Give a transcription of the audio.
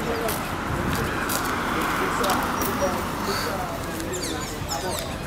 Thank you.